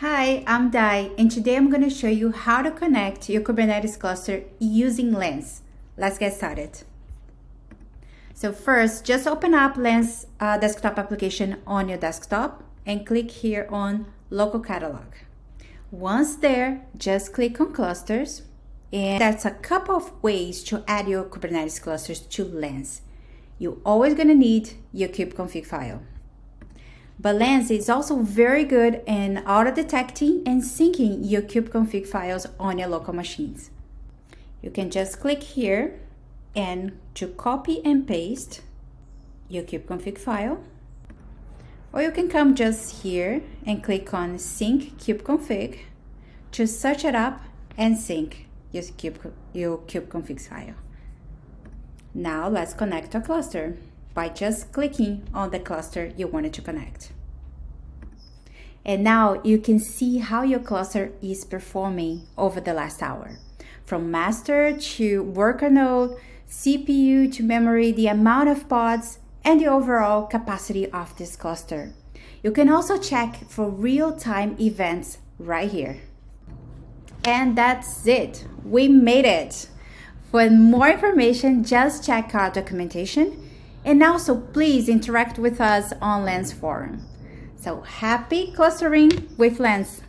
Hi, I'm Dai, and today I'm going to show you how to connect your Kubernetes cluster using Lens. Let's get started. So first, just open up Lens uh, desktop application on your desktop and click here on Local Catalog. Once there, just click on Clusters, and that's a couple of ways to add your Kubernetes clusters to Lens. You're always going to need your kubeconfig file. But Lens is also very good in auto-detecting and syncing your kubeconfig files on your local machines. You can just click here and to copy and paste your kubeconfig file. Or you can come just here and click on sync kubeconfig to search it up and sync your, kube, your kubeconfig file. Now let's connect a cluster by just clicking on the cluster you wanted to connect. And now you can see how your cluster is performing over the last hour. From master to worker node, CPU to memory, the amount of pods, and the overall capacity of this cluster. You can also check for real-time events right here. And that's it. We made it. For more information, just check our documentation and also please interact with us on Lens Forum. So happy clustering with Lens.